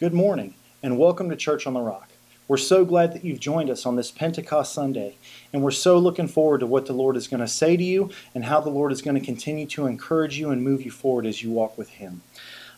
Good morning, and welcome to Church on the Rock. We're so glad that you've joined us on this Pentecost Sunday, and we're so looking forward to what the Lord is going to say to you and how the Lord is going to continue to encourage you and move you forward as you walk with Him.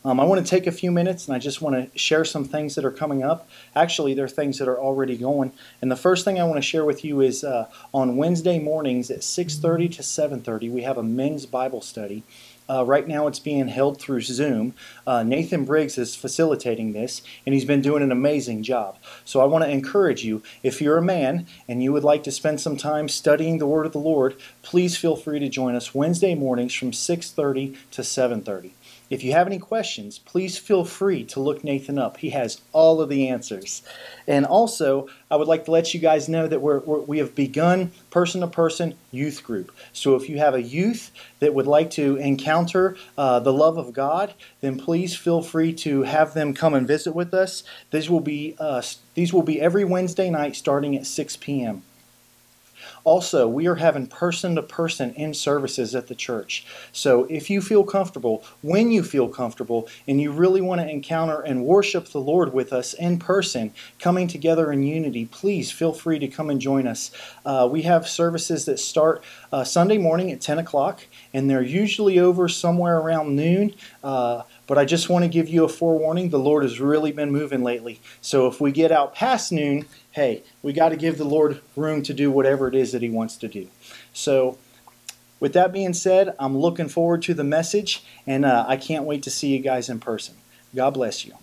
Um, I want to take a few minutes and I just want to share some things that are coming up. Actually, there are things that are already going. And the first thing I want to share with you is uh, on Wednesday mornings at 6:30 to 7:30, we have a men's Bible study. Uh, right now, it's being held through Zoom. Uh, Nathan Briggs is facilitating this, and he's been doing an amazing job. So, I want to encourage you if you're a man and you would like to spend some time studying the Word of the Lord, please feel free to join us Wednesday mornings from 6:30 to 7:30. If you have any questions, please feel free to look Nathan up. He has all of the answers. And also, I would like to let you guys know that we're, we're we have begun person to person youth group. So if you have a youth that would like to encounter uh, the love of God, then please feel free to have them come and visit with us. These will be uh, these will be every Wednesday night starting at 6 p.m. Also, we are having person to person in services at the church. So if you feel comfortable, when you feel comfortable, and you really want to encounter and worship the Lord with us in person, coming together in unity, please feel free to come and join us. Uh, we have services that start uh, Sunday morning at 10 o'clock, and they're usually over somewhere around noon. Uh, but I just want to give you a forewarning. The Lord has really been moving lately. So if we get out past noon, hey, we got to give the Lord room to do whatever it is that He wants to do. So, with that being said, I'm looking forward to the message, and uh, I can't wait to see you guys in person. God bless you.